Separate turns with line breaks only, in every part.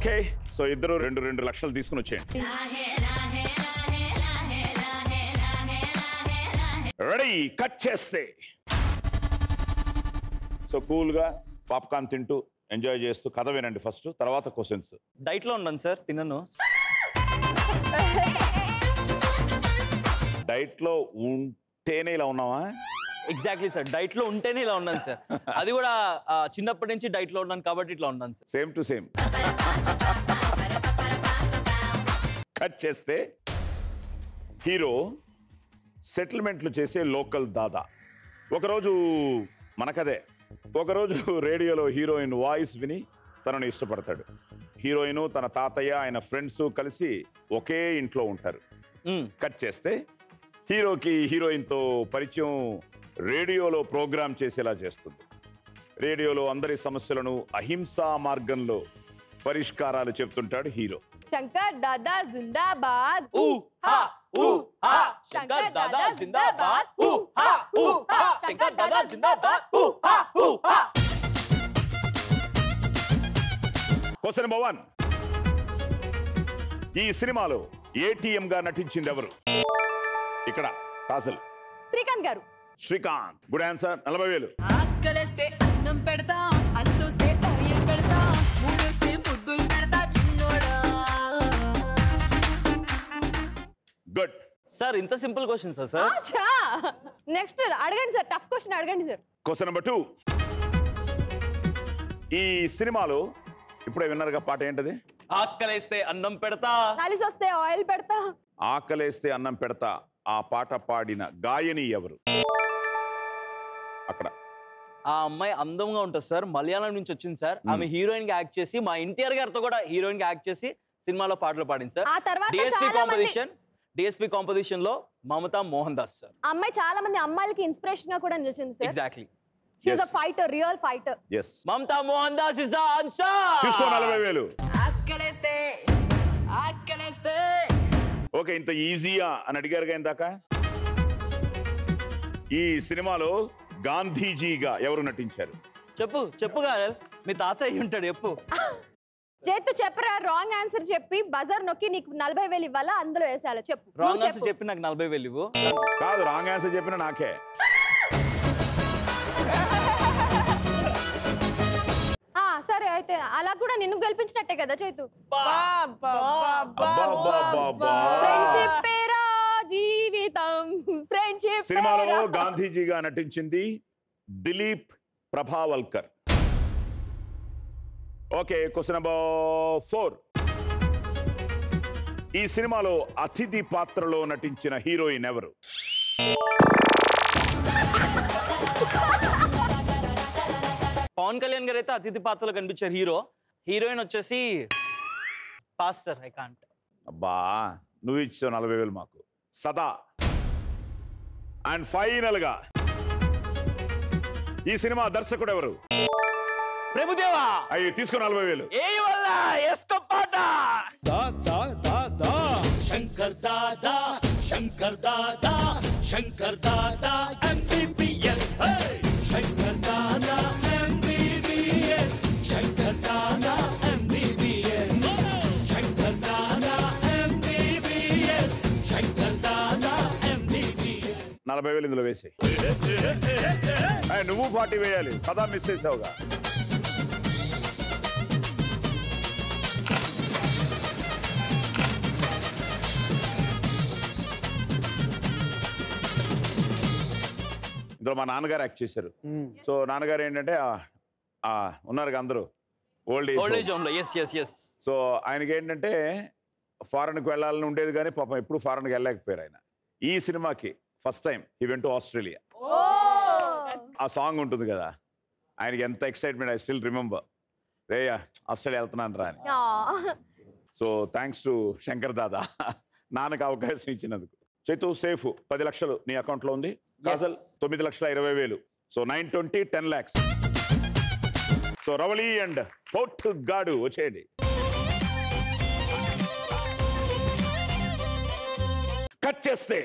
Okay. So ఇద్దరు రెండు రెండు లక్షలు తీసుకుని వచ్చేయండి. రెడీ కట్ చేస్తే. సో కూల్గా పాప్కార్న్ తింటూ ఎంజాయ్ చేస్తూ కథ వినండి ఫస్ట్ తర్వాత క్వశ్చన్స్
డైట్లో ఉన్నాను సార్ తినను.
డైట్లో ఉంటేనే ఇలా ఉన్నావా?
ఎగ్జాక్ట్లీ సార్ డైట్లో ఉంటేనే ఇలా ఉన్నాను సార్ అది కూడా ఆ, చిన్నప్పటి నుంచి డైట్లో ఉన్నాను కాబట్టి ఇట్లా ఉన్నాను sir
same to same cut చేస్తే హీరో సెటిల్మెంట్లు చేసే లోకల్ దాదా. ఒకరోజు మనకదే. ఒకరోజు రేడియోలో హీరోయిన్ వాయిస్ విని తనను ఇష్టపడతాడు. హీరోయిన్ తన తాతయ్య ఆయన ఫ్రెండ్స్ కలిసి ఒకే ఇంట్లో ఉంటారు. కట్ చేస్తే హీరోకి హీరోయిన్తో పరిచయం రేడియోలో ప్రోగ్రామ్ చేసేలా చేస్తుంది. రేడియోలో అందరి సమస్యలను అహింసా మార్గంలో పరిష్కారాలు చెప్తుంటాడు హీరో.
శంకర్ దాదా జిందాబాద్.
ఊ హా ఊ హా. శంకర్ దాదా జిందాబాద్. దాదా జిందాబాద్.
Question number one. ఈ సినిమాలో ఏటీఎం గా నటించింది ఎవరు? ఇక్కడ కాసల్
శ్రీకాంత్ గారు.
శ్రీకాంత్. గుడ్ ఆన్సర్ నలభై వేలు.
ఆకలేస్తే అన్నం పెడతా అలసొస్తే ఆయిల్ పెడతా మూడొస్తే ముద్దులు పెడతా చిన్నోడా.
గుడ్
సార్ ఇంత సింపుల్ క్వశ్చన్ సార్ సార్.
అచ్చా నెక్స్ట్ అడగండి సార్. టఫ్ క్వశ్చన్ అడగండి సార్.
క్వశ్చన్ నెంబర్ టూ ఈ సినిమాలో ఇప్పుడే విన్నారుగా పాట ఏంటది?
ఆకలేస్తే అన్నం పెడతా.
కలిసి వస్తే ఆయిల్ పెడతా.
ఆకలేస్తే అన్నం పెడతా. ఆ పాట పాడిన గాయని ఎవరు? అక్కడ.
ఆ అమ్మాయి అందంగా ఉంటుంది సార్. మలయాళం నుంచి వచ్చింది సార్. ఆమె హీరోయిన్గా యాక్ట్ చేసి మా ఎన్టీఆర్ గారితో కూడా హీరోయిన్గా యాక్ట్ చేసి సినిమాలో పాటలు పాడింది సార్.
ఆ తర్వాత
డిఎస్పీ
చాలా మంది
కాంపోజిషన్ డిఎస్పీ కాంపోజిషన్లో మమతా మోహన్ దాస్ సార్.
ఆ అమ్మాయి చాలా మంది అమ్మాయిలకి ఇన్స్పిరేషన్గా కూడా నిలిచింది sir.
Exactly
she
Yes.
Fighter real fighter
yes
Mamata Mohan Das is answer
తీసుకో నలభై వేలు.
ఆకలేస్తే ఆకలేస్తే
ఓకే ఇంత ఈజీయా అని అడిగారుగా ఇందాక? ఈ సినిమాలో గాంధీజీగా ఎవరు నటించారు?
చెప్పు చెప్పు కాదు మీ తాత అయి ఉంటాడు చెప్పు.
చేతు చెప్పరా రాంగ్ ఆన్సర్ చెప్పి బజార్ నొక్కి నీకు నలభై వేలు ఇవ్వాలా అందులో వేసాలో చెప్పు.
రాంగ్ ఆన్సర్
చెప్పు.
చెప్పి నాకు నలభై వేలు ఇవ్వు.
కాదు రాంగ్ ఆన్సర్ చెప్పిన నాకే.
ఆ, సరే అయితే అలా కూడా నిన్ను గెలిపించినట్టే కదా చేతు. ఫ్రెండ్షిప్ పేరా జీవితం ఫ్రెండ్షిప్
సినిమాలో గాంధీజీగా నటించింది Dilip Prabhavalkar. Okay question number four. ఈ సినిమాలో అతిథి పాత్రలో నటించిన హీరోయిన్ ఎవరు?
పవన్ కళ్యాణ్ గారు అయితే అతిథి పాత్రలో కనిపించారు హీరో. హీరోయిన్ వచ్చేసి పాస్ సార్ ఐ కాంట్
అబ్బా నువ్వు ఇచ్చావు నలభై వేలు మాకు. సదా. అండ్ ఫైనల్గా ఈ సినిమా దర్శకుడు ఎవరు
ప్రభుదేవా!
అయ్యి తీసుకో నలభై వేలు.
ఏ వల్ల?
ఎస్తో పాట! శంకర్ దాదా శంకర్ దాదా శంకర్ దాదా ఎంబీబీఎస్ శంకర్ దాదా
నలభై వేలు ఇందులో వేసి నువ్వు పార్టీ వేయాలి. సదా మిస్ చేసావుగా. ఇందులో మా నాన్నగారు యాక్ట్ చేశారు. సో నాన్నగారు ఏంటంటే ఆ- ఆ ఉన్నారు అందరూ. ఓల్డ్
ఓల్డ్
ఏజ్
ఏజ్ హోమ్లో ఎస్ ఎస్ ఎస్
సో ఆయనకి ఏంటంటే ఫారెన్కి వెళ్ళాలని ఉండేది కానీ పాపం ఎప్పుడు ఫారెన్కి వెళ్ళలేకపోయారు ఆయన. ఈ సినిమాకి ఫస్ట్ టైం ఈ వెంట ఆస్ట్రేలియా ఆ సాంగ్ ఉంటుంది కదా? ఆయనకి ఎంత ఎక్సైట్మెంట్ ఐ స్టిల్ రిమెంబర్ రేయా ఆస్ట్రేలియా వెళ్తున్నాను రా అని. So thanks to Shankar Dada నాన్నకు అవకాశం ఇచ్చినందుకు. చైతు సేఫ్ పది లక్షలు నీ అకౌంట్లో ఉంది. కాజల్ తొమ్మిది లక్షల ఇరవై వేలు. So nine twenty ten lakhs so Ravali and port గాడు వచ్చేయండి. కట్ చేస్తే.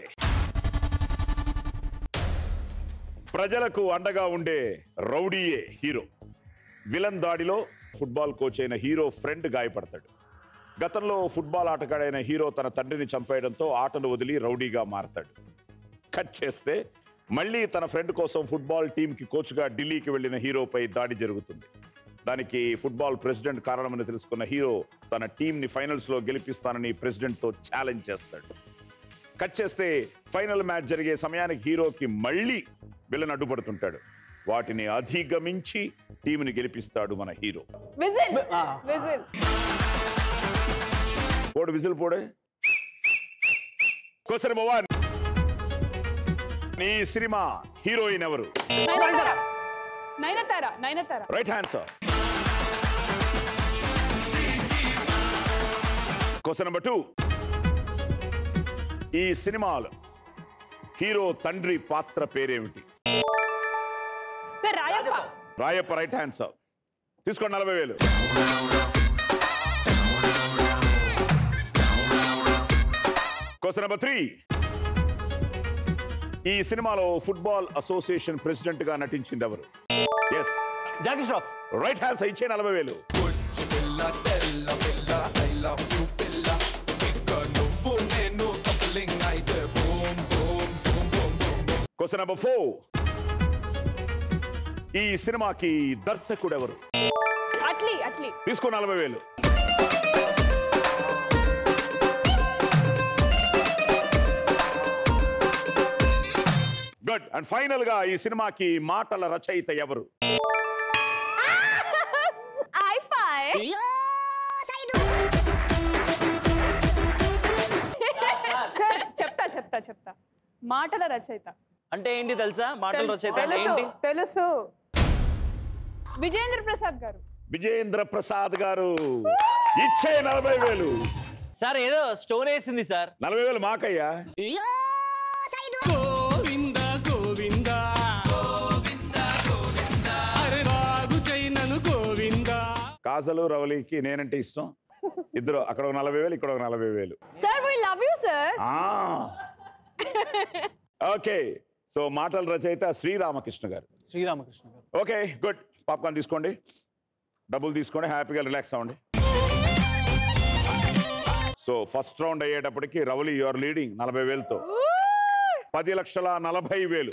ప్రజలకు అండగా ఉండే రౌడీయే హీరో. విలన్ దాడిలో ఫుట్బాల్ కోచ్ అయిన హీరో ఫ్రెండ్ గాయపడతాడు. గతంలో ఫుట్బాల్ ఆటగాడైన హీరో తన తండ్రిని చంపేయడంతో ఆటను వదిలి రౌడీగా మారతాడు. కట్ చేస్తే మళ్ళీ తన ఫ్రెండ్ కోసం ఫుట్బాల్ టీంకి కోచ్గా ఢిల్లీకి వెళ్ళిన హీరోపై దాడి జరుగుతుంది. దానికి ఫుట్బాల్ ప్రెసిడెంట్ కారణమని తెలుసుకున్న హీరో తన టీంని ఫైనల్స్లో గెలిపిస్తానని ప్రెసిడెంట్తో ఛాలెంజ్ చేస్తాడు. కట్ చేస్తే ఫైనల్ మ్యాచ్ జరిగే సమయానికి హీరోకి మళ్ళీ విలన్ అడ్డుపడుతుంటాడు. వాటిని అధిగమించి టీంని గెలిపిస్తాడు మన హీరో.
విజిల్! విజిల్!
పోడు విజిల్ పోడే. క్వశ్చన్ ఈ సినిమా హీరోయిన్ ఎవరు?
Nayanthara. Nayanthara Nayanthara.
Right answer question number two. ఈ సినిమాలో హీరో తండ్రి పాత్ర పేరేమిటి?
Sir Rayappa.
Rayappa right answer తీసుకోండి నలభై వేలు. క్వశ్చన్ నెంబర్ త్రీ ఈ సినిమాలో ఫుట్బాల్ అసోసియేషన్ ప్రెసిడెంట్గా నటించింది ఎవరు ఎస్ రైట్ హ్యాండ్స్ ఇచ్చే నలభై వేలు. క్వశ్చన్ నెంబర్ ఫోర్ ఈ సినిమాకి దర్శకుడు ఎవరు
అట్లీ అట్లీ.
తీసుకో నలభై వేలు. గుడ్ అండ్ ఫైనల్గా ఈ సినిమాకి మాటల రచయిత ఎవరు?
చెప్తా చెప్తా చెప్తా. మాటల రచయిత.
అంటే ఏంటి తెలుసా? మాటలు అంటే
తెలుసు.
ఏంటి?
తెలుసు. విజయేంద్ర ప్రసాద్ గారు.
విజయేంద్ర ప్రసాద్ గారు. ఇచ్చే నలభై వేలు.
సార్ ఏదో స్టోన్ వేసింది సార్.
నలభై వేలు మాకయ్యా?
గోవింద గోవింద. అరే బాగు చైనను గోవింద.
కాజలు రవలికి నేనంటే ఇష్టం. ఇద్దరు అక్కడ ఒక నలభై వేలు ఇక్కడ ఒక నలభై వేలు.
Sir we love you sir
okay. So మాటల రచయిత శ్రీరామకృష్ణ గారు.
శ్రీరామకృష్ణ గారు.
Okay good. పాప్కార్న్ తీసుకోండి. డబ్బులు తీసుకోండి. హ్యాపీగా రిలాక్స్ అవ్వండి. సో ఫస్ట్ రౌండ్ అయ్యేటప్పటికి రవలి యువర్ లీడింగ్ నలభై వేలతో. పది లక్షల నలభై వేలు.